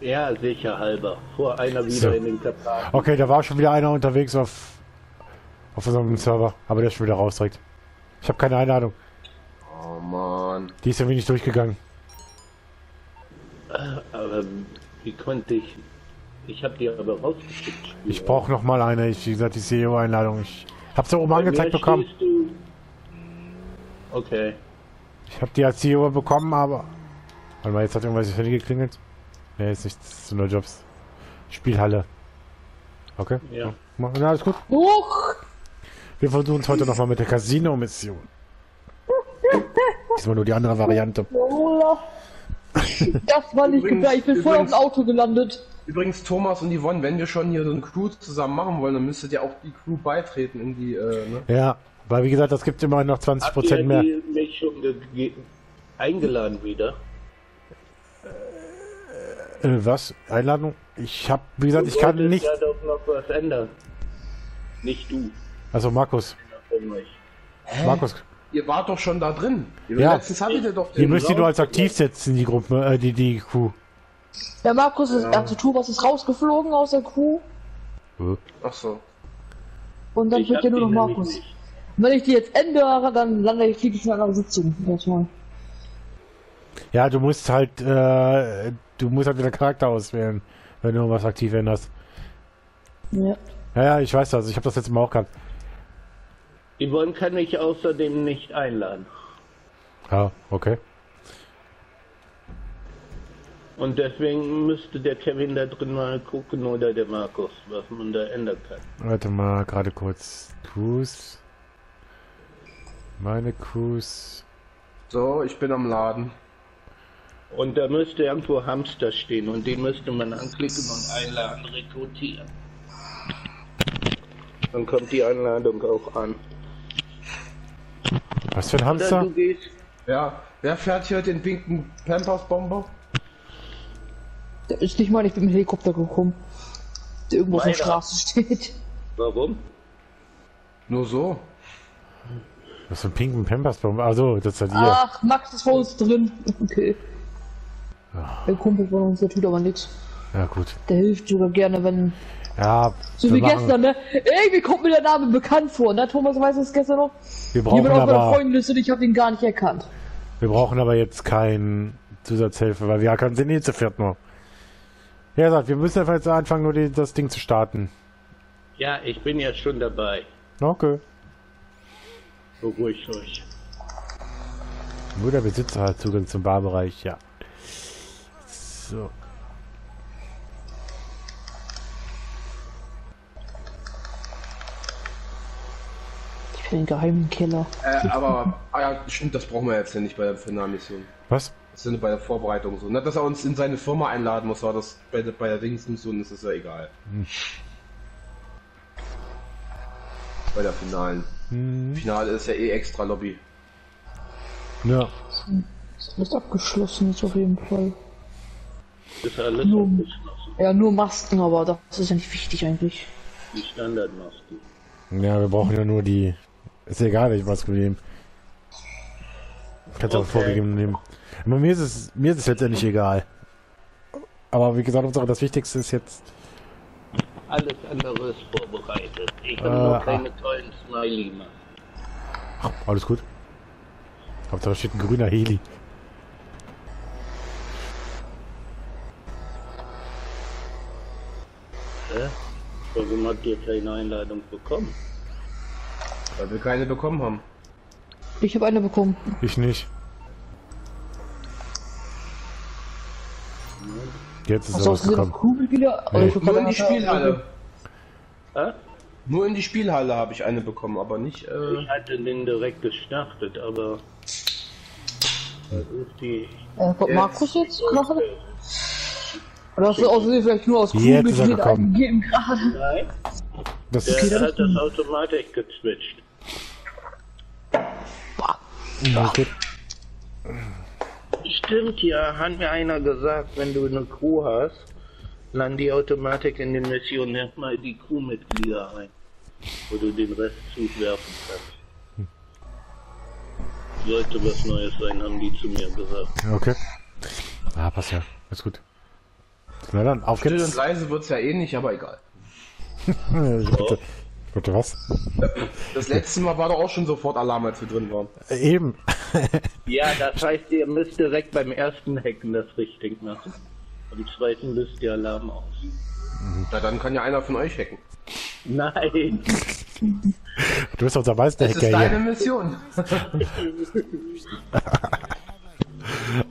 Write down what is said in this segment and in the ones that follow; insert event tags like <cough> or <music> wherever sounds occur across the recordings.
Ja, sicher halber. Vor einer wieder So. in den Karpaten. Okay, da war schon wieder einer unterwegs auf auf unserem Server, aber der ist schon wieder raus direkt. Ich habe keine Einladung. Oh man. Die ist irgendwie nicht durchgegangen. Aber wie konnte ich... Ich habe die aber rausgeschickt. Ich brauche noch mal eine. Ich, wie gesagt, die CEO-Einladung. Ich hab's da oben angezeigt Wer bekommen. du? Okay. Ich habe die als CEO bekommen, aber... Warte mal, jetzt hat irgendwas Handy geklingelt. Nee, ist nichts zu nur Jobs. Spielhalle. Okay. Ja. Na, alles gut. Huch! Wir versuchen es heute noch mal mit der Casino-Mission. Diesmal nur die andere Variante. Das war nicht Übrigens- gedacht. Ich bin voll auf übrigens- dem Auto gelandet. Übrigens, Thomas und Yvonne, wenn wir schon hier so eine Crew zusammen machen wollen, dann müsstet ihr auch die Crew beitreten in die, äh, ne? Ja, weil wie gesagt, das gibt immer noch 20% Habt ihr mehr. die mich schon ge- eingeladen wieder? Äh, was? Einladung? Ich hab, wie gesagt, ich Du kann wolltest nicht. ja doch noch was ändern. Nicht du. Also Markus, euch. Markus, Ihr wart doch schon da drin. Ja. Letztens hattet ihr doch ihr müsst die nur als aktiv setzen, die Gruppe, äh, die, die Crew. Der Markus ist, also Thomas ist rausgeflogen aus der Crew. Ach so. Und dann Ich wird ja nur noch Markus. nicht. Und wenn ich die jetzt ändere, dann lande ich fliege ich in einer Sitzung. Erstmal. Ja, du musst halt, äh, du musst halt wieder Charakter auswählen, wenn du was aktiv änderst. Ja. Ja, ja, ich weiß das. Ich habe das letzte Mal auch gehabt. Yvonne kann ich außerdem nicht einladen. Ja, okay. Und deswegen müsste der Kevin da drin mal gucken oder der Markus, was man da ändern kann. Warte mal, gerade kurz. Crews. Meine Crews. So, ich bin am Laden. Und da müsste irgendwo Hamster stehen und den müsste man anklicken und einladen, rekrutieren. Dann kommt die Einladung auch an. Was für ein Oder Hamster? du gehst, Ja. Wer fährt hier den pinken Pampers-Bomber? Der ist nicht mal, ich bin mit dem Helikopter gekommen. Der irgendwo auf der Meiner. Straße steht. warum? Nur so. Was für ein pinken Pampers-Bomber? Also, das halt ihr. Ach, Max ist vor uns drin. Okay. Der Kumpel von uns, der tut aber nichts. Ja, gut. Der hilft sogar gerne, wenn. Ja, So wie machen- gestern, ne? Irgendwie kommt mir der Name bekannt vor, ne? Thomas weiß es gestern noch. Wir brauchen auf meiner aber, Freundenliste und ich habe ihn gar nicht erkannt. wir brauchen aber jetzt kein Zusatzhilfe, weil wir können sind eh zu viert nur. Ja, gesagt, wir müssen einfach jetzt anfangen, nur die, das Ding zu starten. Ja, ich bin ja schon dabei. Okay. Beruhigt euch. Nur der Besitzer hat Zugang zum Barbereich, ja. So. Ich will den geheimen Keller. Äh, aber, ah ja, stimmt, das brauchen wir jetzt ja nicht bei der Finalmission. Was? Das sind bei der Vorbereitung so. Na, dass er uns in seine Firma einladen muss, war das bei der, bei der Dingsmission ist es ja egal. Bei der finalen. Finale ist ja eh extra Lobby. Ja. Ist alles abgeschlossen ist auf jeden Fall. Ist alles Nur-. Ja, nur Masken, aber das ist ja nicht wichtig eigentlich. Die Standardmasken. Ja, wir brauchen ja nur die. Ist egal, welche Maske wir nehmen. Kannst du auch Okay. vorgegeben nehmen. Aber mir ist es, mir ist es letztendlich egal. Aber wie gesagt, Hauptsache das Wichtigste ist jetzt. Alles andere ist vorbereitet. Ich will Äh, nur ah. keine tollen Smiley machen. Ach, alles gut. Hauptsache steht ein grüner Heli. Hä? Warum habt ihr keine Einladung bekommen? Weil wir keine bekommen haben. Ich habe eine bekommen. Ich nicht. Jetzt ist aus rausgekommen. Kugel wieder? Oder ich Nur in die Spielhalle. Hä? Nur in die Spielhalle habe ich eine bekommen, aber nicht. Äh, Ich hatte den direkt gestartet, aber. Das ist die. Äh, kommt Markus jetzt gerade? Oder hast du außerdem vielleicht nur aus Jetzt Kugel ist er gekommen. eingegeben gerade? Nein, Das der ist, hat das Automatik gezwitscht. alles gut. Stimmt ja, hat mir einer gesagt, wenn du eine Crew hast, laden die Automatik in den Missionen erstmal die Crewmitglieder ein, wo du den Rest zuwerfen kannst. Sollte was Neues sein, haben die zu mir gesagt. Okay. Ah, passt ja. Ist gut. Na dann, auf Still und geht's. leise wird's ja eh nicht, aber egal. <laughs> Bitte, bitte was? Das letzte Mal war doch auch schon sofort Alarm, als wir drin waren. Eben. <laughs> Ja, das heißt, ihr müsst direkt beim ersten Hacken das richtig machen. Beim zweiten löst ihr Alarm aus. Na, dann kann ja einer von euch hacken. Nein. Du bist unser Meister Das ist Hacker deine hier. Mission. <laughs>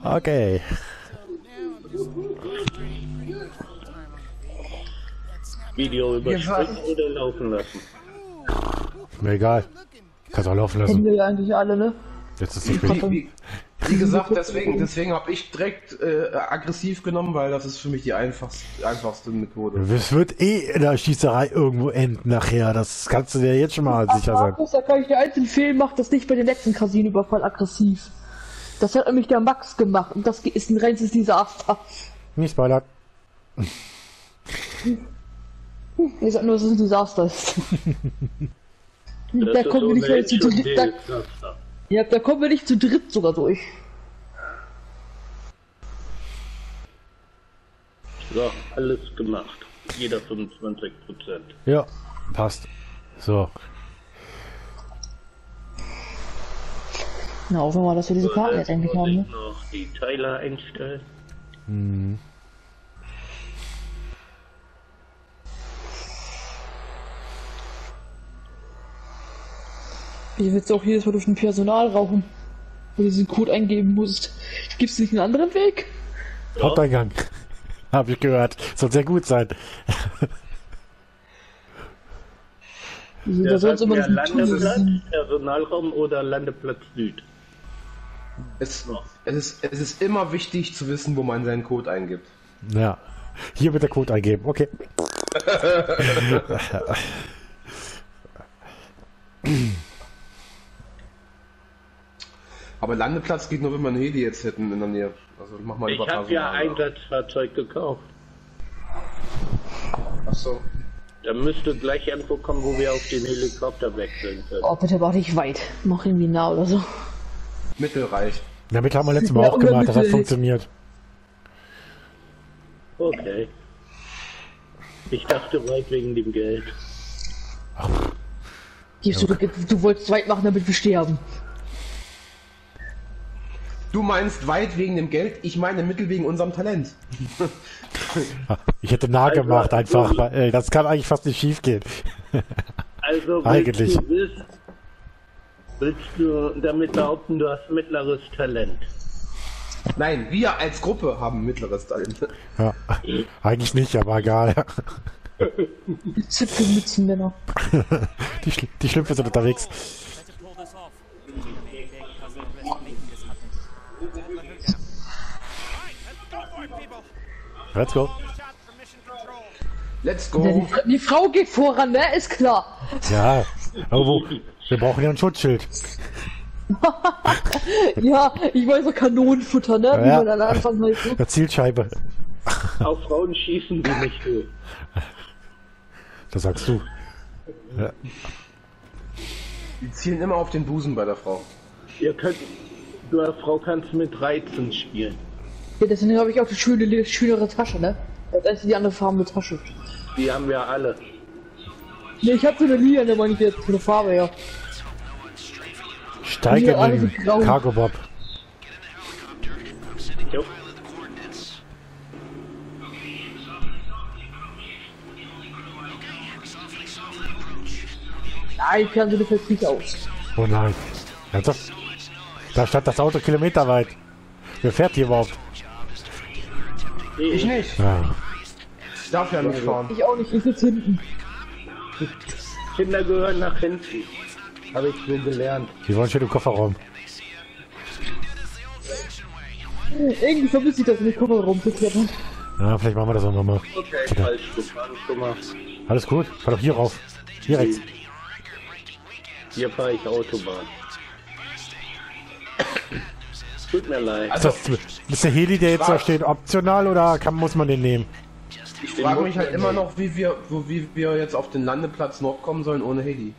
Okay. Video überspringen oder laufen lassen. Mir egal. Kannst auch laufen Kennen lassen. wir ja eigentlich alle, ne? Jetzt ist es spät. Wie, wie, wie gesagt, deswegen, deswegen habe ich direkt äh, aggressiv genommen, weil das ist für mich die einfachste, einfachste Methode. Es wird eh in der Schießerei irgendwo enden nachher. Das kannst du dir jetzt schon mal sicher sein. Markus, da kann ich dir eins empfehlen, mach das nicht bei dem letzten Casino-Überfall aggressiv. Das hat nämlich der Max gemacht und das ist ein reines Desaster. Nicht spoilert. <laughs> Ich sag nur, dass es ein Desaster ist. Da kommen wir nicht mehr zu dritt. Da, ja, da kommen wir nicht zu dritt sogar durch. So, alles gemacht. Jeder 25 Prozent. Ja, passt. So. Na, hoffen wir mal, dass wir diese Karten jetzt endlich haben. Ne? noch die Teile einstellen. Wie willst du auch jedes Mal durch den Personal rauchen? Wo du diesen Code eingeben musst. Gibt es nicht einen anderen Weg? Haupteingang. <laughs> Hab ich gehört. Soll sehr gut sein. <laughs> Der ja sonst sagt immer ja Landeplatz. Personalraum oder Landeplatz Süd. Es, es, ist, es ist immer wichtig zu wissen, wo man seinen Code eingibt. Ja. Hier wird der Code eingeben. Okay. <laughs> Aber Landeplatz geht nur, wenn wir einen Heli jetzt hätten in der Nähe. Also mach mal Ich habe ja Personal. Einsatzfahrzeug gekauft. Achso. Da müsste gleich irgendwo kommen, wo wir auf den Helikopter wechseln können. Oh, bitte mach nicht weit. Mach irgendwie nah oder so. Mittelreich. Damit haben wir letztes Mal Ja, auch gemacht. Das hat funktioniert. Okay. Ich dachte weit wegen dem Geld. Gibst du, du, du wolltest weit machen, damit wir sterben. Du meinst weit wegen dem Geld, ich meine Mittel wegen unserem Talent. <laughs> Ich hätte nah Also, gemacht einfach. also- Weil, ey, das kann eigentlich fast nicht schief gehen. <laughs> Also willst Eigentlich. du wissen, willst du damit behaupten, du hast mittleres Talent? Nein, wir als Gruppe haben mittleres Talent. Ja. <laughs> Eigentlich nicht, aber egal. Zipfelmützenmänner. Die, Schl die Schlümpfe sind unterwegs. Let's go. Let's Ja, die, go. Fra- die Frau geht voran, ne? Ist klar. Ja. Aber wo? Wir brauchen ja ein Schutzschild. <laughs> Ja, ich weiß so Kanonenfutter, ne? Wie Ja. halt so. Eine Zielscheibe. Auf Frauen schießen die nicht so. Das sagst du. Ja. Die zielen immer auf den Busen bei der Frau. Ihr könnt, du als Frau kannst mit Reizen spielen. Ja, deswegen habe ich auch die schöne, schönere Tasche, ne? Das ist die andere farbene Tasche. Die haben wir alle. Ne, ich hab so eine Linie, ne, meine ich jetzt, eine Farbe, ja. Steig Ja, in den. Cargo Bob. Jo. Nein, Fernseher fällt nicht aus. Oh nein. Ernsthaft? Da stand das Auto kilometerweit. Wer fährt hier überhaupt? Ich nicht. Ja. Ich darf ja nicht fahren. Ich auch nicht, ich sitze hinten. Kinder gehören nach hinten. Habe ich so gelernt. Die wollen schon im Kofferraum. Irgendwie vermisse ich das in den Kofferraum zu klettern. Ja, vielleicht machen wir das auch nochmal. Okay, falsch gefahren, schon mal. Alles gut. Fahr doch hier rauf. Hier rechts. Hier fahre ich Autobahn. Tut mir leid. Ist, das, ist der Heli, der jetzt da steht, optional oder kann, muss man den nehmen? Ich frage mich halt immer noch, wie wir, wo, wie wir jetzt auf den Landeplatz Nord kommen sollen ohne Heli.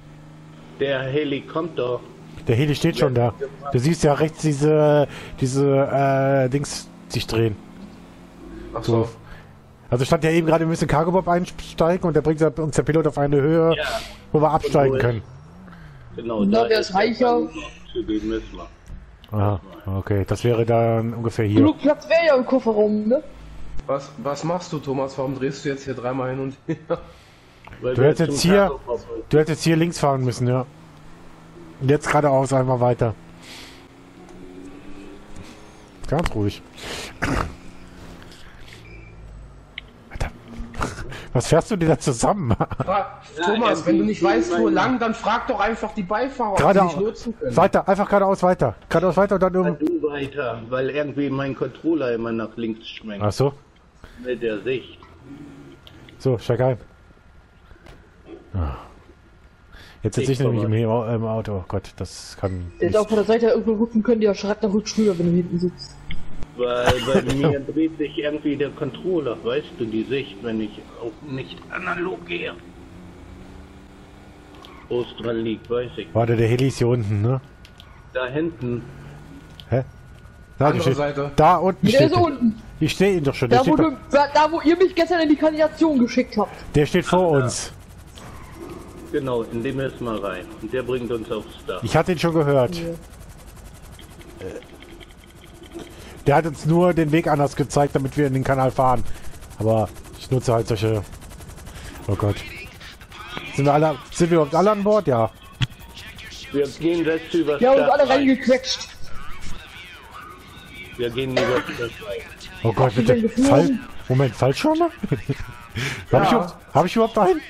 Der Heli kommt doch. Der Heli steht schon da. Du siehst ja rechts diese, diese, äh, Dings sich drehen. Ach so. Also stand ja eben gerade, wir müssen Cargobob einsteigen und der bringt uns der Pilot auf eine Höhe, Ja, wo wir absteigen können. genau. Na, da ist reicher? Zu dem müssen wir. Aha, okay, das wäre dann ungefähr hier. Genug Platz wäre ja im Kofferraum, ne? Was, was machst du, Thomas? Warum drehst du jetzt hier dreimal hin und her? Weil <laughs> Du hättest jetzt hier- Du hättest hier links fahren müssen, ja. Und jetzt geradeaus einmal weiter. Ganz ruhig. <clears throat> Alter. Was fährst du dir da zusammen? Fra- <laughs> Thomas, wenn du nicht weißt, wo lang, dann frag doch einfach die Beifahrer, ob sie dich lotsen können. Weiter, einfach geradeaus weiter. Geradeaus weiter und dann um. Du weiter, weil irgendwie mein Controller immer nach links schwenkt. Ach so. Mit der Sicht. So, steig ein. Ah. Jetzt sitze ich Ich nämlich im, im Auto. Oh Gott, das kann. Der hätte auch von der Seite irgendwo rücken können, der schreibt nach rutscht rüber, wenn du hinten sitzt. Weil bei <laughs> mir dreht sich irgendwie der Controller, weißt du, die Sicht, wenn ich auch nicht analog gehe. Wo es dran liegt, weiß ich. Warte, der Heli ist hier unten, ne? Da hinten, Hä? Da, Andere steht, Seite. da unten Der steht ist er. unten. Ich stehe ihn doch schon. Der Da wo, steht, du, da, wo ihr mich gestern in die Kanalisation geschickt habt. der steht vor uns. genau, in den müssen wir rein. Und der bringt uns aufs Dach. Ich hatte ihn schon gehört. Ja. Der hat uns nur den Weg anders gezeigt, damit wir in den Kanal fahren. Aber ich nutze halt solche. Oh Gott. Sind wir alle, sind wir überhaupt alle an Bord? Ja. Wir gehen jetzt haben uns Dach alle rein. reingequetscht. Wir gehen Dach rein. Oh Gott, wir bitte. Fall, Moment, Fallschirme? <laughs> Habe ich, Ja. überhaupt- hab ich überhaupt einen?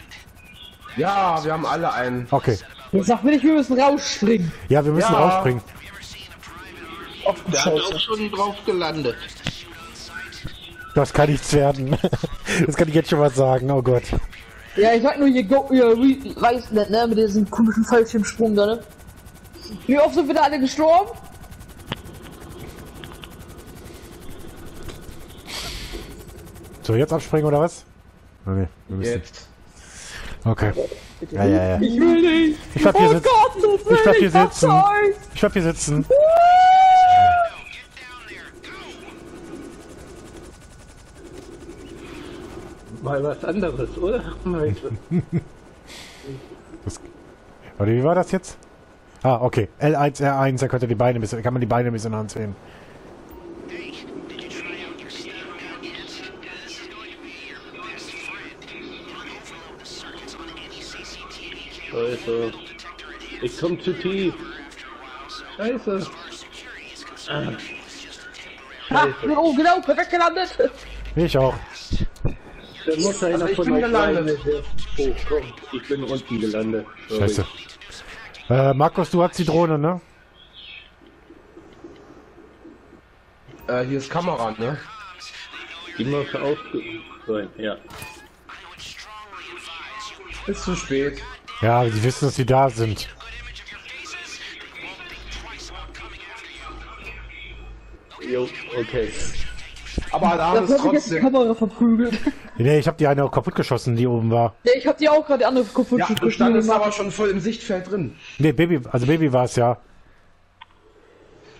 Ja, wir haben alle einen. Okay. Jetzt sag mir nicht, wir müssen rausspringen. Ja, wir müssen Ja. rausspringen. Du Da hat auch schon drauf gelandet. Das kann nichts werden. <laughs> Das kann ich jetzt schon mal sagen. Oh Gott. Ja, ich sag nur hier, go, hier, re- weiß nicht, ne, mit diesem komischen Fallschirmsprung da, ne? Wie oft sind wir da alle gestorben? So, jetzt abspringen oder was? Oh, nee, wir müssen. Jetzt. Okay. Ja, ja, ja. Ich will nicht. Ich bleib hier oh will Ich bleib hier sitzen. Ich bleib hier sitzen. Mal was anderes, oder? <laughs> Das, warte, wie war das jetzt? Ah, okay. L1, R1, da könnte die Beine ein bisschen, kann man die Beine ein bisschen ansehen. Scheiße. Ich komm zu tief. Scheiße. Ah. Bin oben genau, perfekt gelandet. Ich auch. Da muss einer Also ich von bin euch gelandet. beiden hochkommen. Ich bin unten gelandet. Sorry. Scheiße. Äh, Markus, du hast die Drohne, ne? Äh, hier ist Kamera, ne? Die muss ausge... sein, ja. Ist zu spät. Ja, die wissen, dass sie da sind. Jo, okay. Aber da Da ist hab ich jetzt die trotzdem. Kamera verprügelt. Nee, ich habe die eine auch kaputt geschossen, die oben war. Ja, ich hab die auch gerade die andere kaputt Ja, du geschossen standest gemacht. aber schon voll im Sichtfeld drin. Nee, Baby, also Baby war es ja.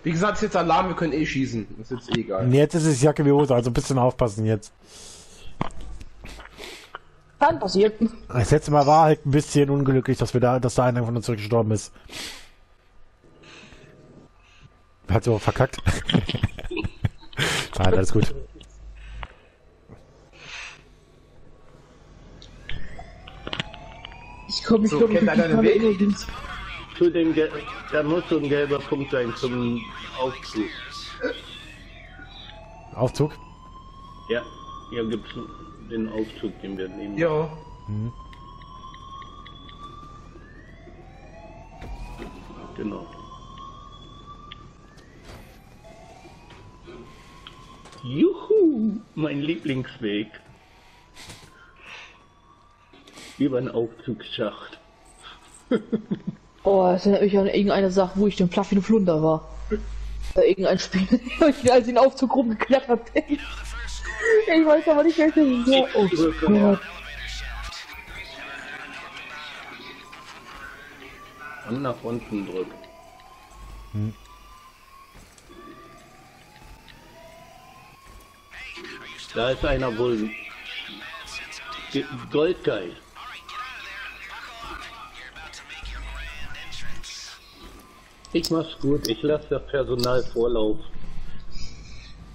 Wie gesagt, ist jetzt Alarm, wir können eh schießen. Ist jetzt eh egal. Und jetzt ist es Jacke wie Hose, also ein bisschen aufpassen jetzt. Kann passieren. Das letzte Mal war halt ein bisschen unglücklich, dass wir da, dass da einer von uns gestorben ist. Hat so verkackt. <laughs> Nein, alles gut. Ich komm nicht So, glaube ich Weg? Kamera links. Zu den Ge da muss so ein gelber Punkt sein zum Aufzug. Aufzug. Ja, hier gibt's den Aufzug, den wir nehmen. Ja. Genau. Juhu, mein Lieblingsweg. Über einen Aufzugsschacht. <laughs> Oh, das erinnert mich an irgendeine Sache, wo ich den und Flunder war. Bei irgendein Spiel, <laughs> als ich den Aufzug rumgeklettert bin. Ich weiß aber nicht, welches es war. Oh Gott. Und nach unten drücken. Da ist einer wohl Ge- Goldgeil. Ich mach's gut, ich lasse das Personal Vorlauf.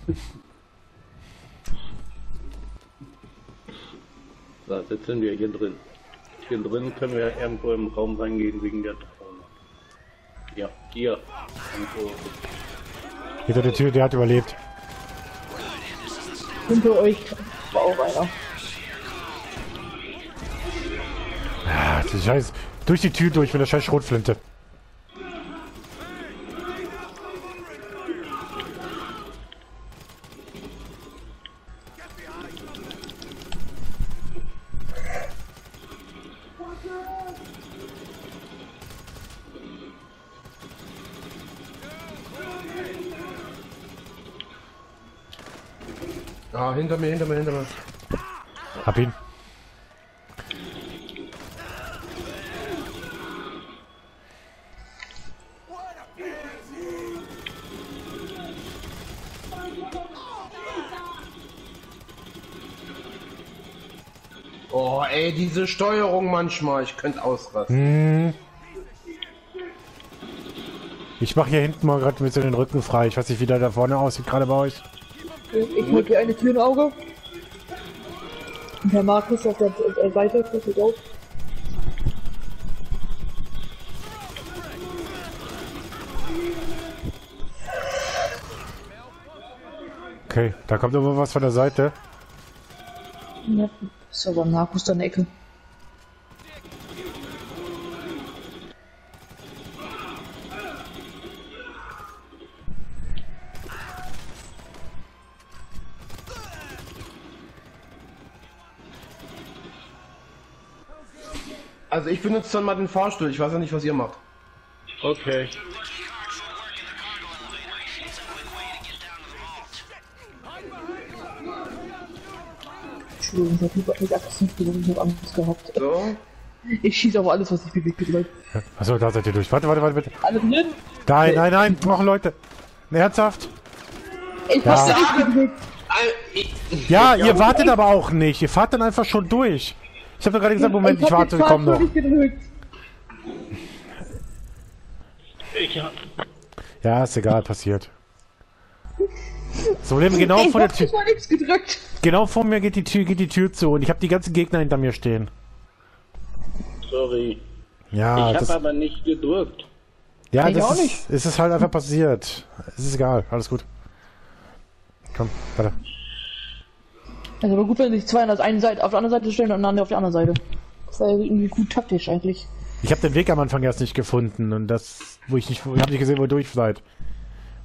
<laughs> So, jetzt sind wir hier drin. Hier drin können wir irgendwo im Raum reingehen wegen der Drohne. Ja, hier. Hinter der Tür, der hat überlebt. Hinter euch war auch einer. Ah, die Scheiß. Durch die Tür durch mit der scheiß Schrotflinte. Hinter mir, hinter mir, hinter mir. Hab ihn. Oh, ey, diese Steuerung manchmal, ich könnte ausrasten. Ich mache hier hinten mal gerade ein bisschen den Rücken frei. Ich weiß nicht, wie der da vorne aussieht, gerade bei euch. Ich halte hier eine Tür im Auge. Und Herr Markus auf der äh, Seite, passt auf. Okay, da kommt aber was von der Seite. Ja, ist aber Markus da in der Ecke. Also ich benutze dann mal den Fahrstuhl, ich weiß ja nicht, was ihr macht. Okay. Entschuldigung, Typ hat mich aggressiv ich hab Angst gehabt. So. Ich schieße auf alles, was sich bewegt, Leute. Achso, da seid ihr durch. Warte, warte, warte, bitte. Alle drin? Nein, nein, nein. Noch Leute. Ernsthaft? Ich Ja. nicht. Äh, ich- Ja, ihr wartet aber auch nicht. Ihr fahrt dann einfach schon durch. Ich habe doch gerade gesagt, Moment, ich hab warte, kommen Fahrstuhl noch. nicht gedrückt. Ich hab. Ja, ist egal, passiert. So, Problem, genau ich vor der Tür. gedrückt. Genau vor mir geht die Tür, geht die Tür zu und ich habe die ganzen Gegner hinter mir stehen. Sorry. Ja, ich das, habe aber nicht gedrückt. ja, Ich das auch ist, nicht. es ist halt einfach passiert. Es ist egal, alles gut. Komm, warte. Also aber gut, wenn sich zwei an der einen Seite auf der anderen Seite stellen und dann auf der anderen Seite. Das war irgendwie gut taktisch eigentlich. Ich habe den Weg am Anfang erst nicht gefunden und das, wo ich nicht, ich habe nicht gesehen, wo ihr durch seid.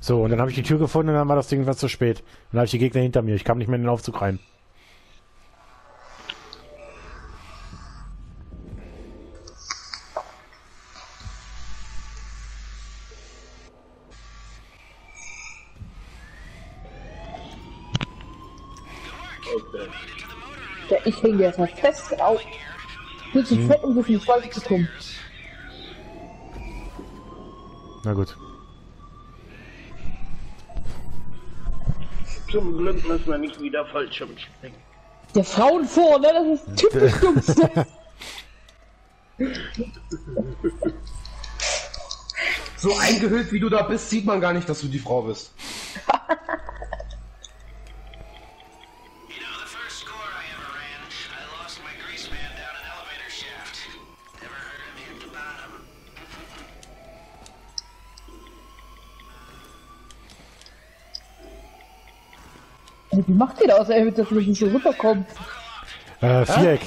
So, und dann habe ich die Tür gefunden und dann war das Ding was zu spät. Und dann habe ich die Gegner hinter mir. Ich kam nicht mehr in den Aufzug rein. Okay. Ja, ich hänge jetzt mal fest auf. Viel zu fett, um so viel Schweiß zu kommen. Na gut. Zum Glück müssen wir nicht wieder Fallschirm springen. Der Frauen vor, ne? Das ist typisch ne? <laughs> So eingehüllt wie du da bist, sieht man gar nicht, dass du die Frau bist. Macht ihr das, ey, dass wir nicht so rüberkommen? Äh, Viereck.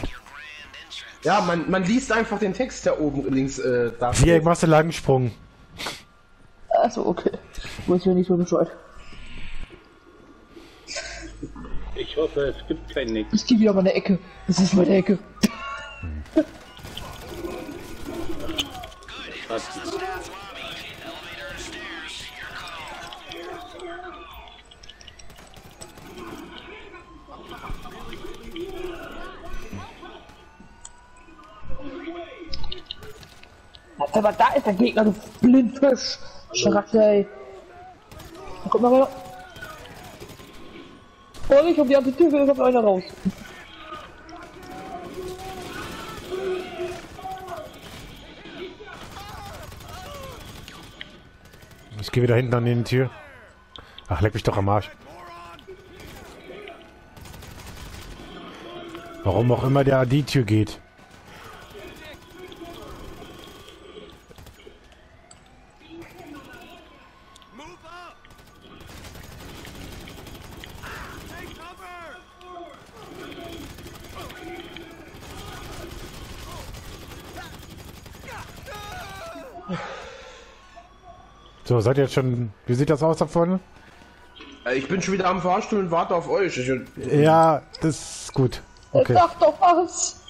Ja, man, man liest einfach den Text, der oben links äh, da Viereck machst du Langensprung. Achso, okay. Weiß ja nicht so Bescheid. Ich hoffe, es gibt kein Nix. Ich geh wieder mal in der Ecke. Das ist meine Ecke. Aber da ist der Gegner, du Blindfisch. Schratze, ey. Guck mal rüber. Und oh, ich hab die andere Tür, da kommt einer raus. Ich geh wieder hinten an die Tür. Ach, leck mich doch am Arsch. Warum auch immer der an die Tür geht. So, seid ihr jetzt schon... Wie sieht das aus da vorne? Äh, Ich bin schon wieder am Fahrstuhl und warte auf euch. Ich, Ja, das ist gut. Okay. Sag doch was.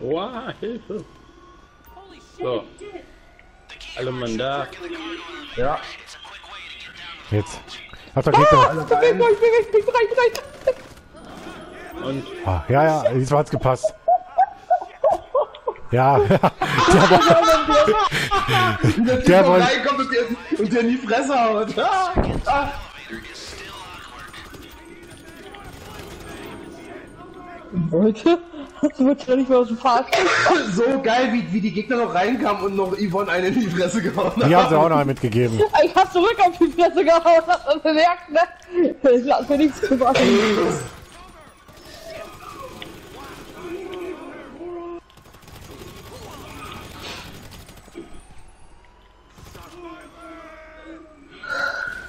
Wow, Hilfe. So. Alle Mann da. ja. Jetzt. Ach, da geht er. Ich bin weg, ich bin weg, ich bin rein. Und Ah, ja, ja, diesmal hat's gepasst. Ja, <laughs> der war, Der Typ Der der wollte- reinkommt und der, und der in die Fresse haut. Ah, ah. Leute, das wird ja nicht mehr aus dem Fahrstuhl. <laughs> So geil, wie, wie die Gegner noch reinkamen und noch Yvonne einen in die Fresse gehauen die haben sie auch noch mitgegeben. <laughs> Ich hab zurück auf die Fresse gehauen, hast du bemerkt, ne? Ich lass mir nichts zu machen.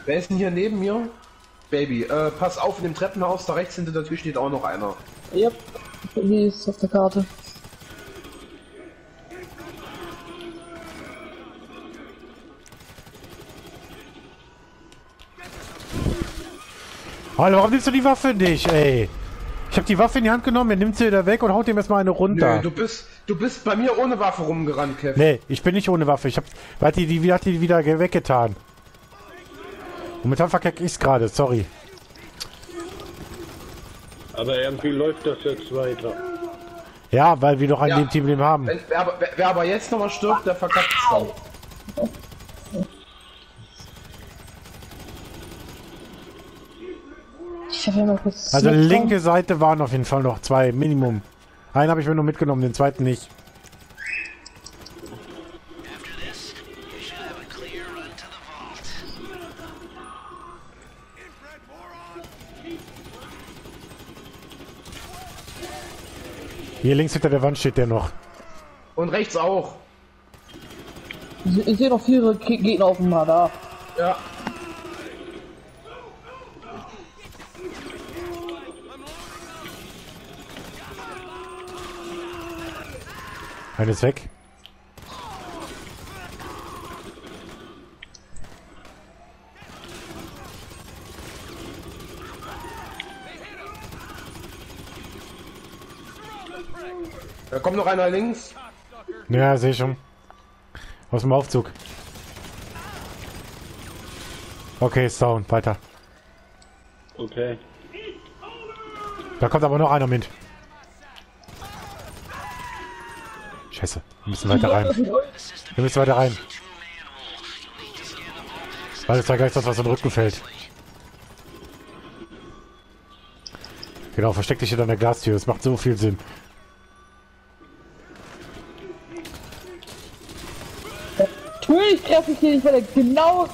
Wer ist denn hier neben mir? Baby, äh, pass auf, in dem Treppenhaus da rechts hinter der Tür steht auch noch einer. Yep. Wie ist auf der Karte? Hallo, warum nimmst du die Waffe nicht, ey? Ich habe die Waffe in die Hand genommen, er nimmt sie wieder weg und haut ihm erstmal eine runter. Nö, du bist, du bist bei mir ohne Waffe rumgerannt, Kev. Nee, ich bin nicht ohne Waffe. Ich hab. Weil die, die, wie hat die wieder ge- weggetan? Momentan verkacke ich's gerade, sorry. aber irgendwie läuft das jetzt weiter. Ja, weil wir doch ein Ja. ja. Team haben. Wenn, wer, aber, wer, wer aber jetzt nochmal stirbt, der verkackt es dann. Also linke Seite waren auf jeden Fall noch zwei, Minimum. Einen habe ich mir nur mitgenommen, den zweiten nicht. Hier links hinter der Wand steht der noch. Und rechts auch. Ich, ich sehe noch viele Gegner auf dem Radar. Ja. Einer ist weg. Kommt noch einer links. Ja, sehe schon. Aus dem Aufzug. Okay, ist down. Weiter. Okay. Da kommt aber noch einer mit. Scheiße. Wir müssen weiter rein. Wir müssen weiter rein. Weil es da gleich das, was in den Rücken fällt. Genau, versteck dich hinter der Glastür. Das macht so viel Sinn. Treffe ich nicht, weil er genau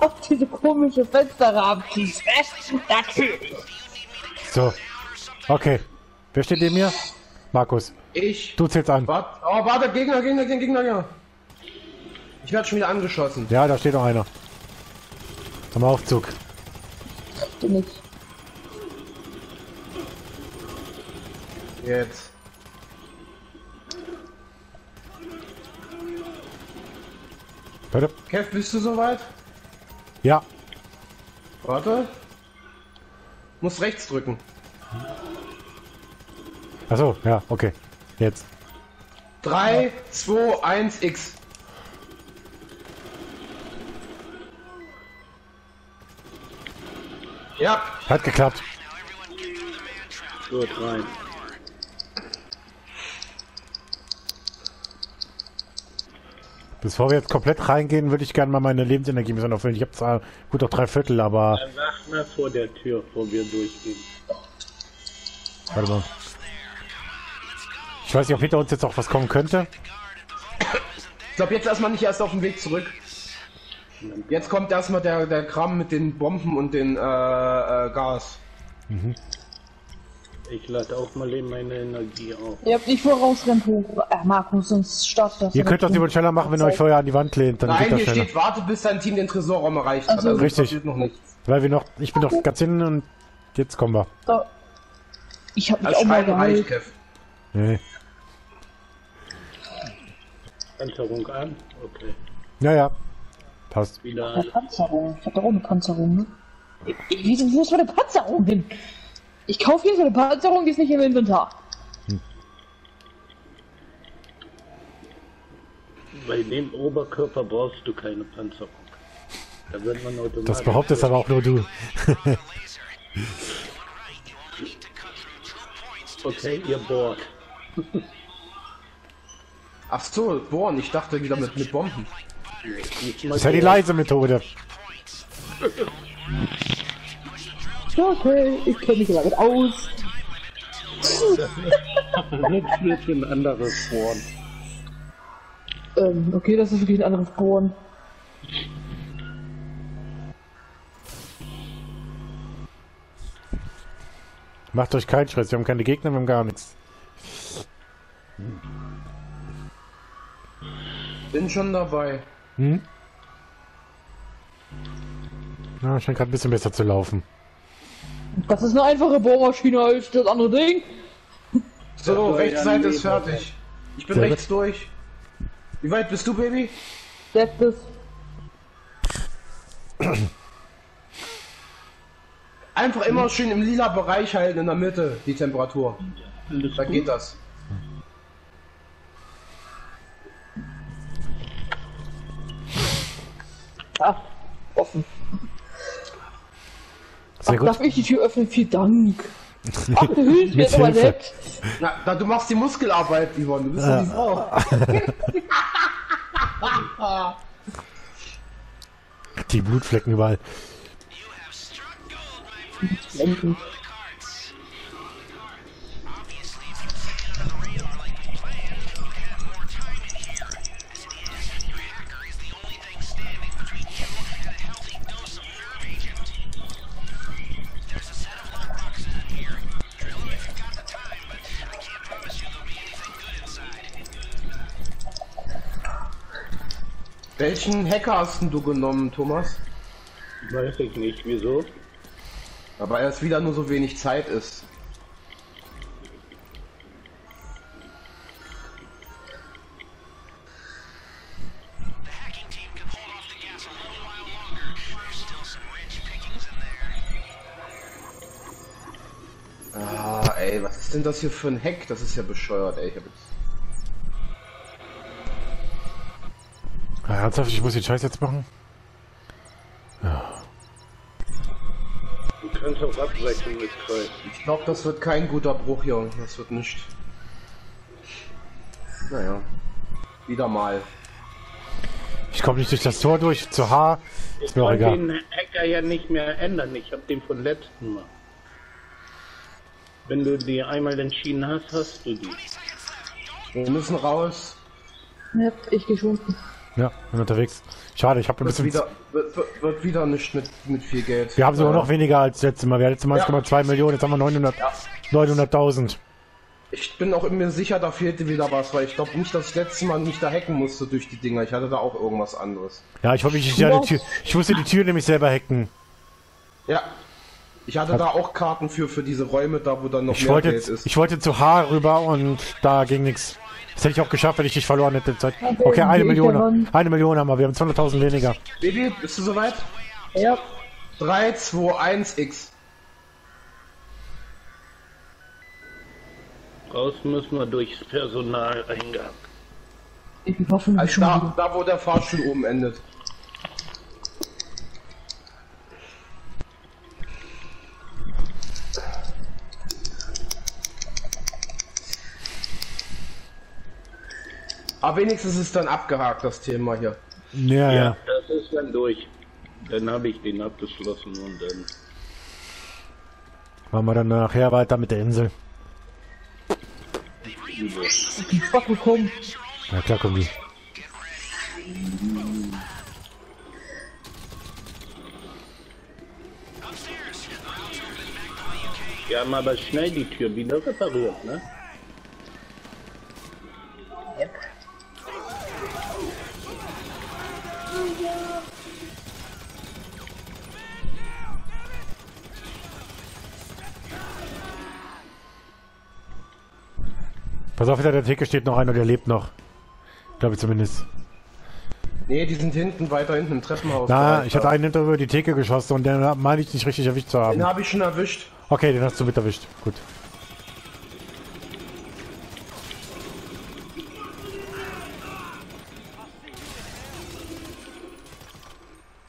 auf diese komische Fensterrahmen schießt. Natürlich. So. Okay. Wer steht neben mir? Markus. Ich. Du zählst an. Warte, oh, warte, Gegner, Gegner, Gegner, Gegner, Gegner. Ich werde schon wieder angeschossen. Ja, da steht noch einer. Am Aufzug. Bin ich. Jetzt. Warte. Kev, bist du soweit? Ja. Warte. Muss rechts drücken. Achso, ja, okay. Jetzt. 3, 2, 1, X. Ja, Hat geklappt. Gut, rein. Bevor wir jetzt komplett reingehen, würde ich gerne mal meine Lebensenergie ein bisschen auffüllen. Ich habe zwar gut auf drei Viertel, aber. Dann wacht mal vor der Tür, bevor wir durchgehen. Warte mal. Ich weiß nicht, ob hinter uns jetzt auch was kommen könnte. Ich glaube jetzt erstmal nicht erst auf dem Weg zurück. Jetzt kommt erstmal der, der Kram mit den Bomben und den äh, äh, Gas. Ich lade auch mal eben meine Energie auf. Ihr habt nicht vorausrennt. Äh, Markus, sonst startet das. Ihr könnt das über schneller machen, wenn ihr euch vorher an die Wand lehnt. Dann Nein, geht das hier schneller. steht, warte bis dein Team den Tresorraum erreicht hat. Also- Also Richtig. noch nichts. Weil wir noch, ich bin noch ganz hinten und jetzt kommen wir. Da. Ich hab mich Das auch mal. Kev. Nee. Panzerung an. Okay. Ja, ja. Passt. Wieder Eine Panzerung. Ich hab doch auch eine Panzerung, ne? Wieso muss meine Panzerung hin? Ich kaufe jetzt eine Panzerung, die ist nicht im Inventar. bei dem Oberkörper brauchst du keine Panzerung. Da wird man automatisch. Das behauptest aber auch nur du. <laughs> Okay, ihr bohrt. Ach so, bohren, ich dachte wieder mit, mit Bomben. Das ist ja die leise Methode. <laughs> Okay, ich kenne mich damit aus. Jetzt wird ein anderes bohren. Ähm, okay, das ist wirklich ein anderes Bohren. Macht euch keinen Stress. Wir haben keine Gegner, wir haben gar nichts. Bin schon dabei. Na, scheint gerade ein bisschen besser zu laufen. Das ist eine einfache Bohrmaschine als das andere Ding. So, soll rechte ja Seite nie ist fertig. Ich bin Sehr rechts durch. Wie weit bist du, Baby? Letztes. Einfach immer schön im lila Bereich halten in der Mitte, die Temperatur. Da gut? geht das. Ah, offen. Sehr Ach, gut. darf ich die Tür öffnen? Vielen Dank. Ach, du <laughs> hilfst mir aber nett. Na, da, du machst die Muskelarbeit, Yvonne. Du bist ja die Frau. <laughs> Die Blutflecken überall. Blenden. Welchen Hacker hast denn du genommen, Thomas? Weiß ich nicht, wieso? Aber erst wieder nur so wenig Zeit ist. Ah, ey, was ist denn das hier für ein Hack? Das ist ja bescheuert, ey. Ich hab jetzt... ernsthaft, ich muss den Scheiß jetzt machen? Du kannst auch abbrechen mit Kreuz. Ich glaube, das wird kein guter Bruch hier. Das wird nicht. Naja. Wieder mal. Ich komme nicht durch das Tor durch. Zu H. Ist mir auch Ich kann egal. den Hacker ja nicht mehr ändern. Ich habe den von letzten Mal. Wenn du die einmal entschieden hast, hast du die. Wir müssen raus. Ja, ich schon. Ja, bin unterwegs. Schade, ich habe ein bisschen... wieder, wird, wird, wieder nicht mit, mit viel Geld. Wir haben sogar Ja. noch weniger als letztes Mal. Wir hatten letztes Mal Ja. 1,2 Millionen, jetzt haben wir 900 900.000. Ich bin auch mir sicher, da fehlte wieder was, weil ich glaube nicht, dass ich letztes Mal mich da hacken musste durch die Dinger. Ich hatte da auch irgendwas anderes. Ja, ich hoffe, ich, ja, die Tür, ich musste die Tür nämlich selber hacken. Ja. Ich hatte da auch Karten für, für diese Räume, da wo dann noch Ich mehr wollte, Geld ist. ich wollte zu H rüber und da ging nichts. Das hätte ich auch geschafft, wenn ich dich verloren hätte. Zeit. Okay, eine Million. Eine Million haben wir. Wir haben 200.000 weniger. Baby, bist du soweit? Ja. 3, 2, 1, X. Raus müssen wir durchs Personaleingang. Ich schon Also schon da, da, wo der Fahrstuhl oben endet. Aber wenigstens ist dann abgehakt, das Thema hier. Ja, ja. Ja, das ist dann durch. Dann habe ich den abgeschlossen und dann. Machen wir dann nachher weiter mit der Insel. Ich bin Fuck bekommen. Ja klar, kommen die. Wir haben aber schnell die Tür wieder repariert, ne? Pass auf, hinter der Theke steht noch einer, der lebt noch. Glaube ich zumindest. Nee, die sind hinten, weiter hinten im Treppenhaus. Na, ich hatte einen hinter über die Theke geschossen und den meine ich nicht richtig erwischt zu haben. Den habe ich schon erwischt. Okay, den hast du mit erwischt. Gut.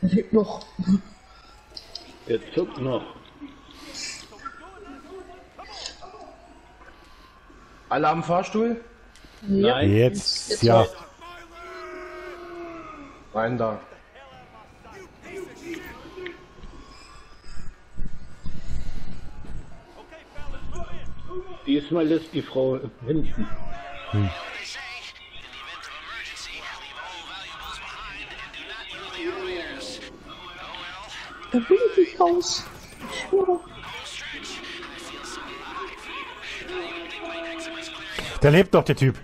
Der lebt noch. Der zuckt noch. Alle am Fahrstuhl? Ja. Nein, Jetzt, Jetzt ja. Rein da. diesmal ist die Frau hinten. Well, Da will ich nicht raus. Ich schwöre. Der lebt doch, der Typ.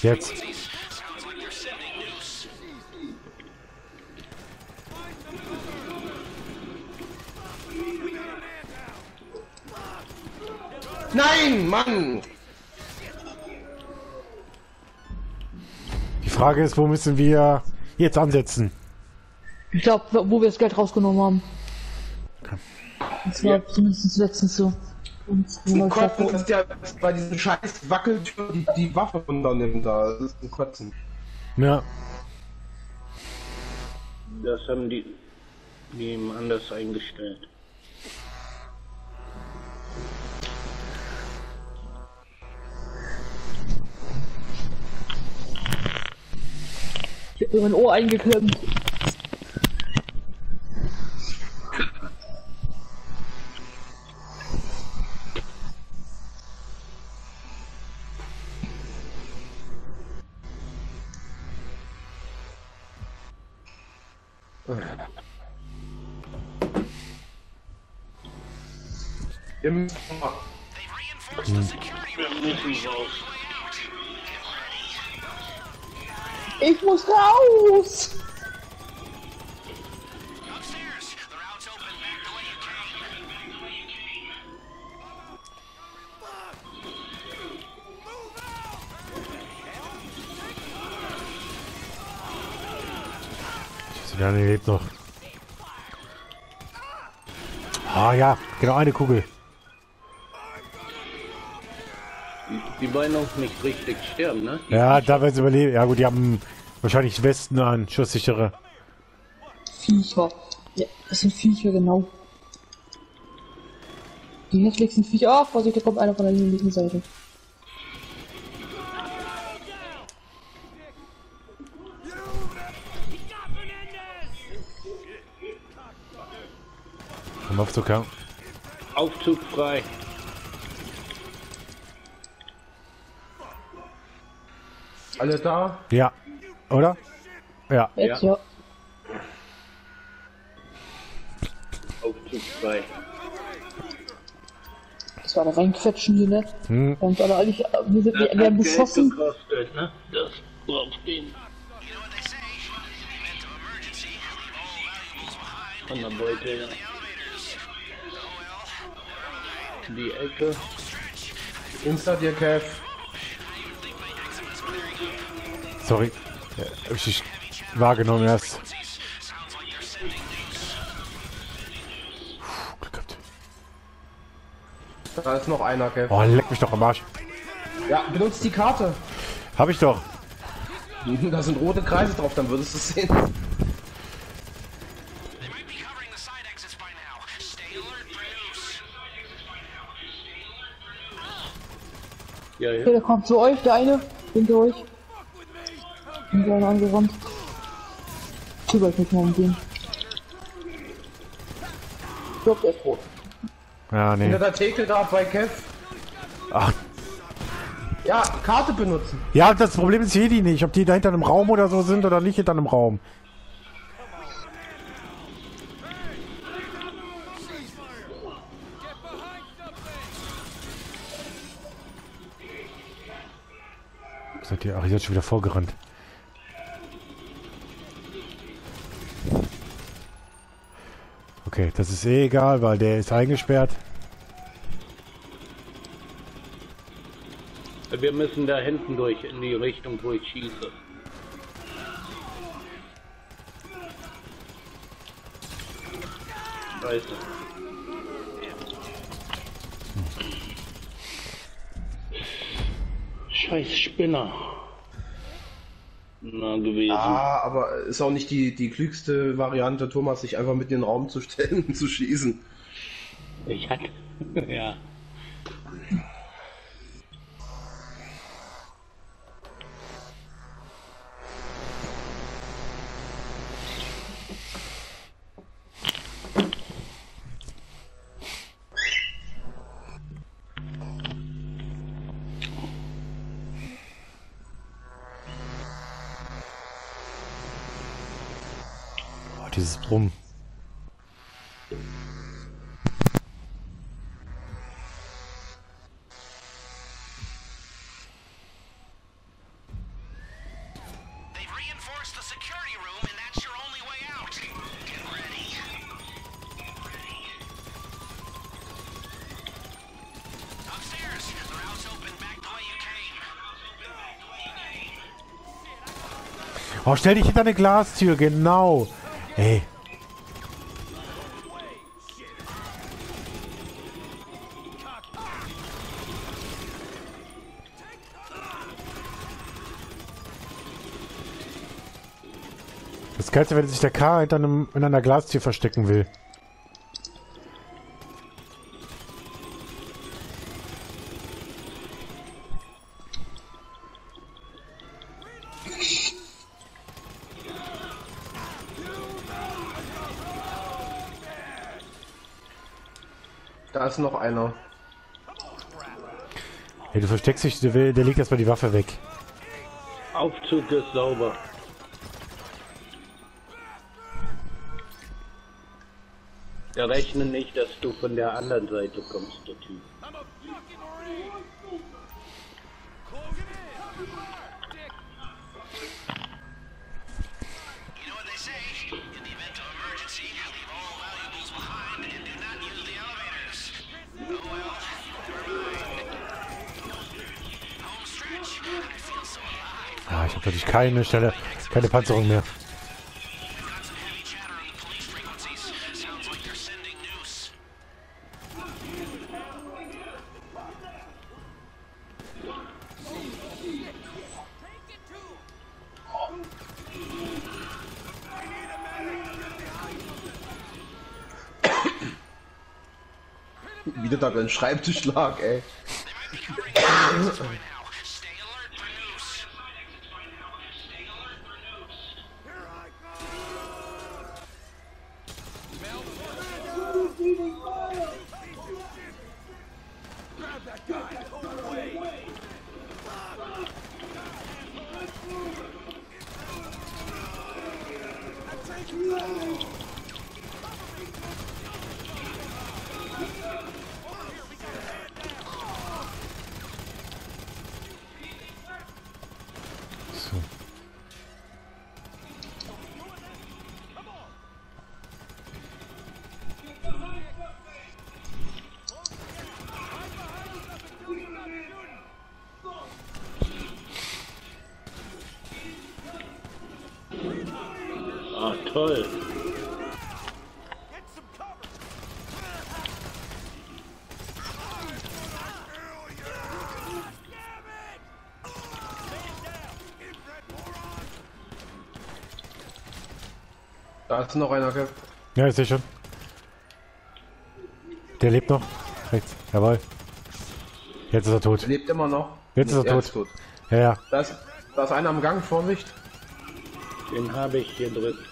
Jetzt. frequencies. Sounds like they're sending news. Nein, Mann! Die Frage ist, wo müssen wir jetzt ansetzen? Ich glaube, wo wir das Geld rausgenommen haben. Das war zumindest letztens so. Und Ein Kotzen, dass der bei diesen scheiß Wackeltür die, die Waffe runternimmt da. Das ist ein Kotzen. Ja. Das haben die, die ihm anders eingestellt. Ich hab mir mein Ohr eingeklemmt. Müssen. Ich muss raus! upstairs. The route's open back the way you came. Der lebt noch. Ah ja, genau eine Kugel. Die, wollen auch nicht richtig sterben, ne? Die, Ja, da werden sie überleben. Ja gut, die haben wahrscheinlich Westen an, schusssichere. Viecher. Ja, das sind Viecher, genau. Die hässlichsten Viecher. Ah, Vorsicht, da kommt einer von der linken Seite. Komm auf Zucker. Aufzug frei. Alle da. Ja. Oder? Ja. Jetzt, ja. Aufzug frei. Das war da reinquetschen hier, ne? Hm. Uns alle eigentlich, wir, sind, wir, Geld beschossen. gekostet, ne? Das braucht den von der Beute. Ja. Die Ecke. Insta dir, Kev. Sorry. Ja, hab ich nicht wahrgenommen erst. news. Glück gehabt. Da ist noch einer, Kev. Oh, leck mich doch am Arsch. Ja, benutzt die Karte. Hab ich doch. Da sind rote Kreise drauf, dann würdest du es sehen. News. Ja, Okay, ja. der kommt zu euch, der eine. Hinter euch. Hinter einer angerannt. Ich mich mal umgehen. Ich glaub, der ist tot. Ja, nee. Hinter der Theke da bei Kev. Ach, Ja, Karte benutzen. Ja, das Problem ist, ich sehe die nicht. Ob die da hinter einem Raum oder so sind oder nicht hinter einem Raum. Seid ihr? Ach, ihr seid schon wieder vorgerannt. Okay, das ist eh egal, weil der ist eingesperrt. Wir müssen da hinten durch, in die Richtung, wo ich schieße. Scheiße. Scheiß Spinner. Na, gewesen. Ah, aber ist auch nicht die, die klügste Variante, Thomas, sich einfach mit in den Raum zu stellen <laughs> und zu schießen. Ich hatte. <laughs> ja. Oh, stell dich hinter eine Glastür, genau. Ey. Das Geilste, wenn sich der K hinter einem, in einer Glastür verstecken will. Ist noch einer. Hey, du versteckst dich, der, will- der legt erstmal die Waffe weg. Aufzug ist sauber. Wir rechnen nicht, dass du von der anderen Seite kommst, der Typ. Natürlich keine Stelle, keine Panzerung mehr. Wieder da dein Schreibtisch lag, ey. Toll. Da ist noch einer, Kev. Ja, ich sehe schon. Der lebt noch. Rechts. Jawohl. Jetzt ist er tot. Lebt immer noch. Jetzt ist er Ja, tot. Ja, ja. Da ist, da ist einer am Gang, Vorsicht. Den habe ich gedrückt.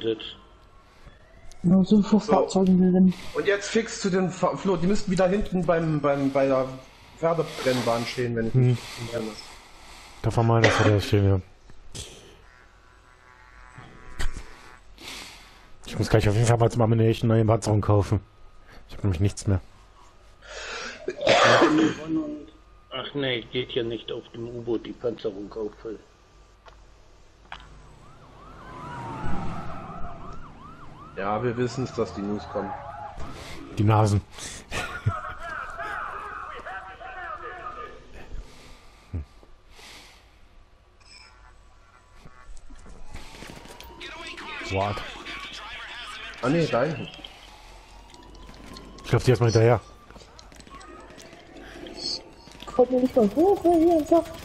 Und jetzt. Nur so vor Fahrzeugen drin. Und jetzt fix zu den Fa Flo, die müssten wieder hinten beim, beim, bei der Pferderennbahn stehen, wenn ich mich nicht irre. Da fahren wir das er stehen, ja. Ich muss gleich auf jeden Fall mal zum Ammunition neue Panzerung kaufen. Ich habe nämlich nichts mehr. Ach nee, geht ja nicht auf dem U-Boot die Panzerung auffüllen. Ja, wir wissen es, dass die News kommen. Die Nasen. <laughs> What? Ah nee, da hinten. Ich lauf dir erstmal hinterher. Kommt mir nicht mal hoch, hier einfach.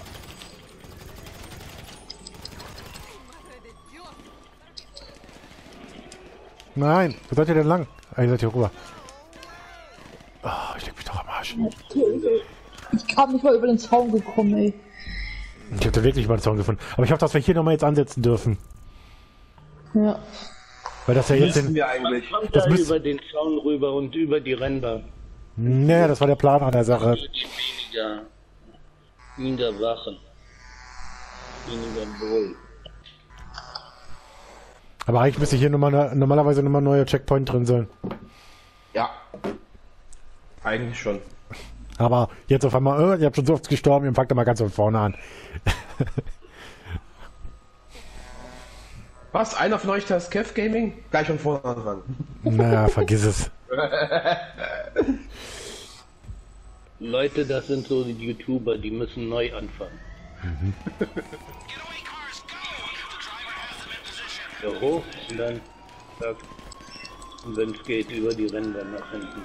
Nein, wo seid ihr denn lang? Ah, ihr seid hier rüber. Ah, ich leg mich doch am Arsch. Ich kam nicht mal über den Zaun gekommen, ey. Ich hab da wirklich mal einen Zaun gefunden. Aber ich hoffe, dass wir hier nochmal jetzt ansetzen dürfen. Ja. Weil das ja jetzt Müssen den... wir eigentlich. Kommt Das da müsst- über den Zaun rüber und über die Rennbahn. Naja, das war der Plan an der Sache. Die weniger, weniger Wachen. Weniger Wohl. Aber eigentlich müsste hier nochmal ne, normalerweise nochmal ein neuer Checkpoint drin sein. Ja. Eigentlich schon. Aber jetzt auf einmal, oh, ihr habt schon so oft gestorben, ihr fangt doch mal ganz von vorne an. <laughs> Was? Einer von euch das Kev Gaming? Gleich von vorne anfangen. Naja, vergiss es. <laughs> Leute, das sind so die YouTuber, die müssen neu anfangen. Go! <laughs> Ja, hoch und dann, zack. Und wenn es geht, über die Rennbahn nach hinten.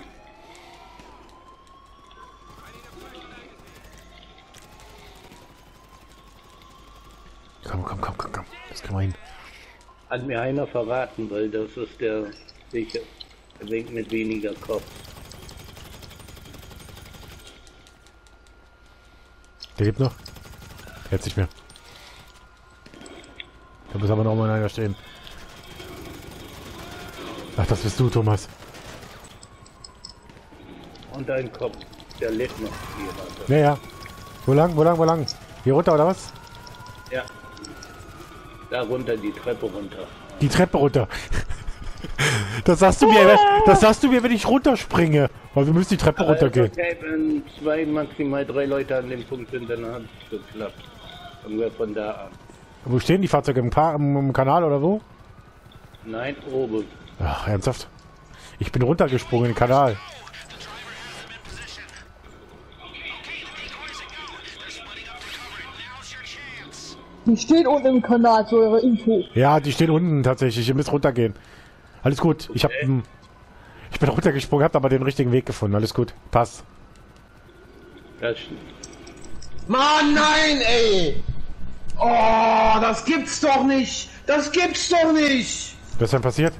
Komm, komm, komm, komm, komm. Das kann man hin. Hat mir einer verraten, weil das ist der sicher. Der winkt mit weniger Kopf. Der lebt noch? Jetzt nicht mehr. Da muss aber noch mal einer stehen. Ach, das bist du, Thomas. Und ein Kopf, der lebt noch hier. Warte. Ja, ja. Wo lang, wo lang, wo lang? Hier runter oder was? Ja. Da runter, die Treppe runter. Die Treppe runter. <laughs> Das sagst du mir, das sagst du mir, wenn ich runterspringe. Weil wir müssen die Treppe runtergehen. Okay, wenn zwei, maximal drei Leute an dem Punkt sind, dann hat es geklappt. Wir von da an. Wo stehen die Fahrzeuge? Im, im, im Kanal oder wo? Nein, oben. Ach, ernsthaft? Ich bin runtergesprungen in den Kanal. Die stehen unten im Kanal zu eurer Info. Ja, die stehen unten tatsächlich. Ihr müsst runtergehen. Alles gut. Ich hab, ähm, ich bin runtergesprungen, hab aber den richtigen Weg gefunden. Alles gut. Passt. Mann, nein, ey! Oh, das gibt's doch nicht! Das gibt's doch nicht! Was ist denn passiert?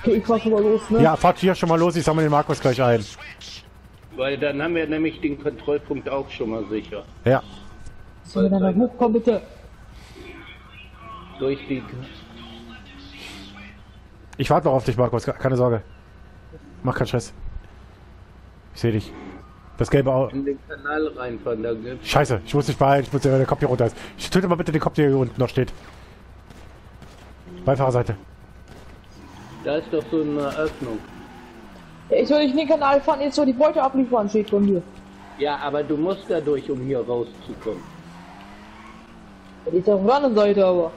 Okay, ich fahr schon mal los, ne? Ja, fahrt hier schon mal los. Ich sammle den Markus gleich ein. weil dann haben wir nämlich den Kontrollpunkt auch schon mal sicher. Ja. So, wenn einer hochkommt, bitte. Durch die. Ich warte noch auf dich, Markus. Keine Sorge. Mach keinen Stress. Ich sehe dich. Das gelbe Au in den Kanal reinfahren, da gibt's. Scheiße, ich muss mich beeilen. Ich muss, äh, der Kopf hier runter ist. Ich töte mal bitte den Kopf, der hier unten noch steht. Beifahrerseite. Da ist doch so eine Öffnung. Ja, Ich soll nicht in den Kanal fahren, jetzt soll die Beute abliefern, steht von dir. Ja, aber du musst da durch, um hier rauszukommen. Die ist auf der anderen Seite aber.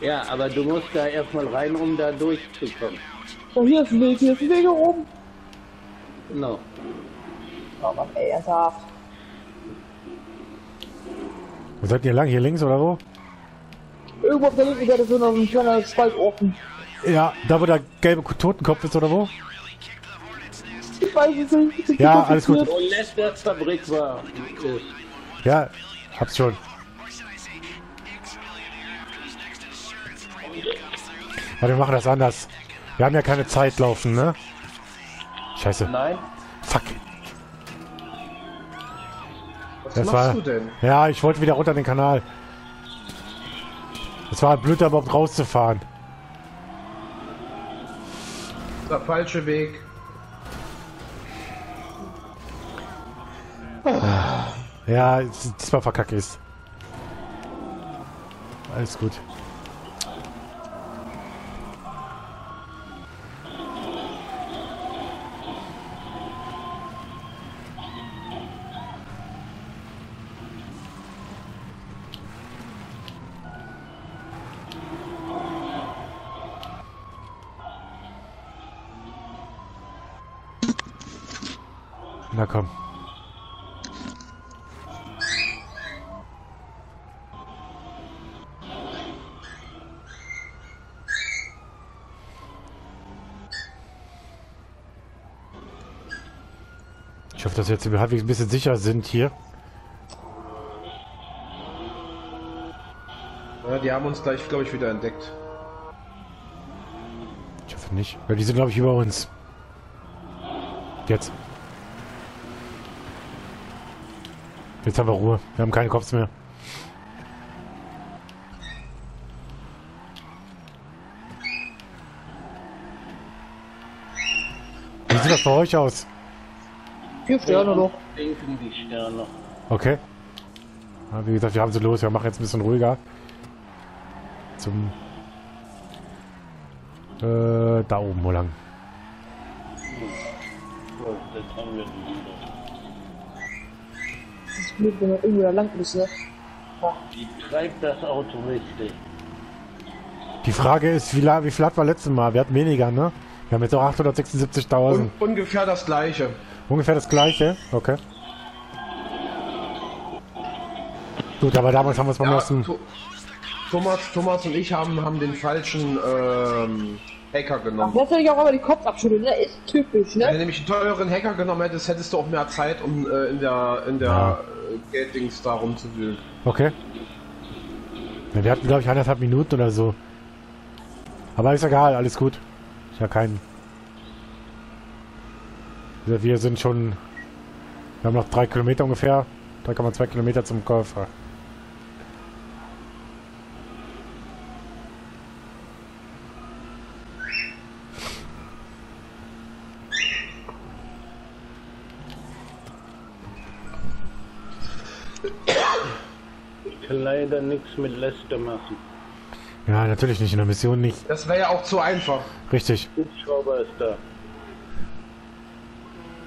Ja, aber du musst da erstmal rein, um da durchzukommen. So, hier ist ein Weg, hier ist ein Weg hier oben. Genau. Oh Mann, ey, ernsthaft. Wo seid ihr lang? Hier links oder wo? Irgendwo auf der linken Seite ist so noch ein kleiner Spalt offen. Ja, da wo der gelbe Totenkopf ist oder wo? Ich weiß es nicht. Ich Ja, alles gut. Wo Lester's Fabrik war. Ja, hab's schon. Aber wir machen das anders. Wir haben ja keine Zeit laufen, ne? Scheiße. Nein? Fuck. Das machst war, du denn? Ja, ich wollte wieder runter den Kanal. Es war blöd, da überhaupt rauszufahren. Der falsche Weg. Ja, es- diesmal verkacke ich's. Alles gut. Na komm. Ich hoffe, dass wir jetzt halbwegs ein bisschen sicher sind hier. Ja, die haben uns gleich, glaube ich, wieder entdeckt. Ich hoffe nicht. Weil die sind, glaube ich, über uns. Jetzt. Jetzt haben wir Ruhe. Wir haben keine Cops mehr. Wie sieht das bei euch aus? Vier Sterne. Denken die Sterne. Okay. Ja, wie gesagt, wir haben sie los. Wir machen jetzt ein bisschen ruhiger. Zum... Äh, da oben wo lang. Das haben wir wieder. Das ist blöd, wenn man irgendwo da lang ist, ne? Die treibt das Auto richtig. Die Frage ist, wie, wie viel hatten wir letztes Mal? Wir hatten weniger, ne? Wir haben jetzt auch 876.000. Un ungefähr das gleiche. Ungefähr das gleiche. Okay. Gut, aber damals haben wir es beim Ja, ersten... Tho- Thomas, Thomas und ich haben, haben den falschen ähm, Hacker genommen. Jetzt hätte ich auch aber die Kopf abschütteln, ne? Ist typisch, Wenn du ne? nämlich einen teuren Hacker genommen hättest, hättest du auch mehr Zeit, um äh, in der, in der Ja. äh, Gelddings da rumzuwühlen. Okay. Ja, wir hatten, glaube ich, eineinhalb Minuten oder so. Aber ist egal, alles gut. Ich habe keinen... Wir sind schon... Wir haben noch drei Kilometer ungefähr. 3,2 Kilometer zum Käufer. Ich kann leider nichts mit Lester machen. Ja, natürlich nicht. In der Mission nicht. Das wäre ja auch zu einfach. Richtig. Hubschrauber ist da.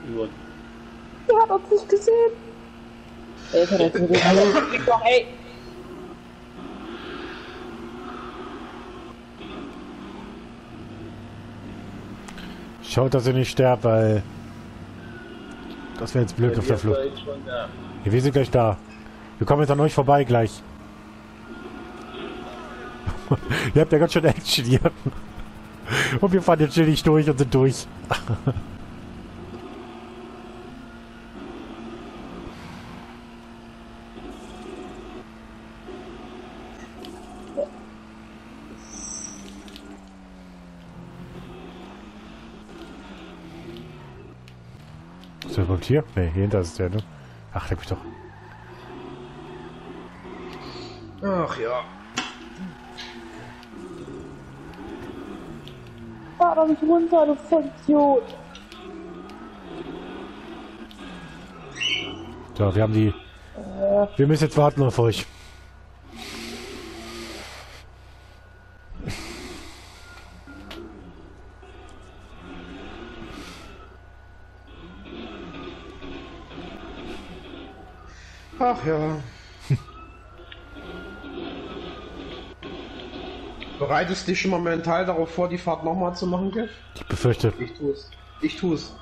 Gut. Der hat uns nicht gesehen. Ey, kann jetzt nicht doch, ey. Schaut, dass ihr nicht sterbt, weil... Das wäre jetzt blöd auf der Flucht. Ja, wir sind gleich da. Wir kommen jetzt an euch vorbei gleich. <laughs> Ihr habt ja ganz schön Action hier. Und wir fahren jetzt chillig durch und sind durch. <laughs> hier? Ne, hier hinter ist der, ne? Ach, leck mich doch. Ach ja. Fahr doch nicht runter, du Vollidiot. So, wir haben die... Wir müssen jetzt warten auf euch. Ach ja. Bereitest dich schon mal mental darauf vor, die Fahrt nochmal zu machen, Kev? Ich befürchte. Ich tu's. Ich tu's.